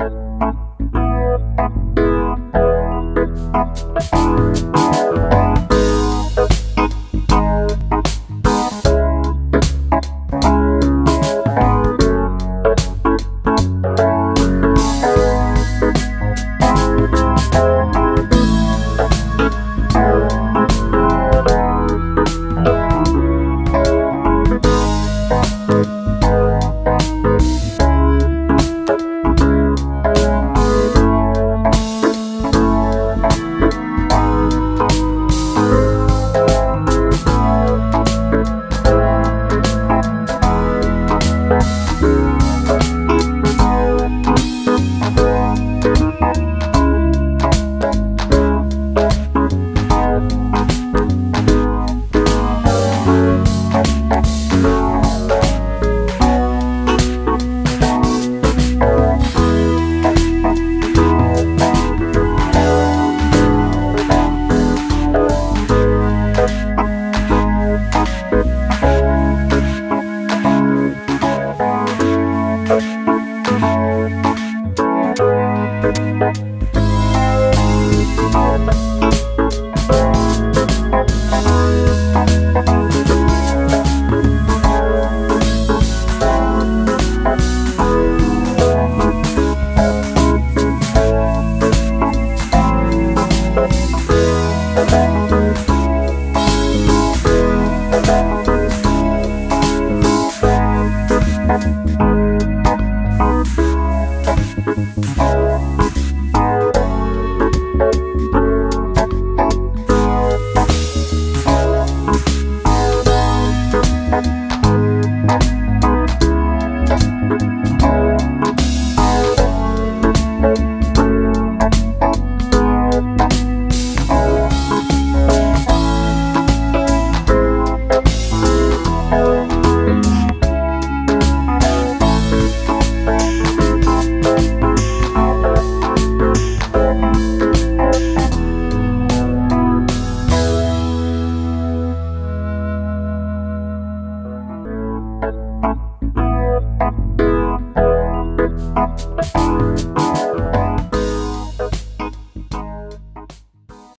Thank you. Música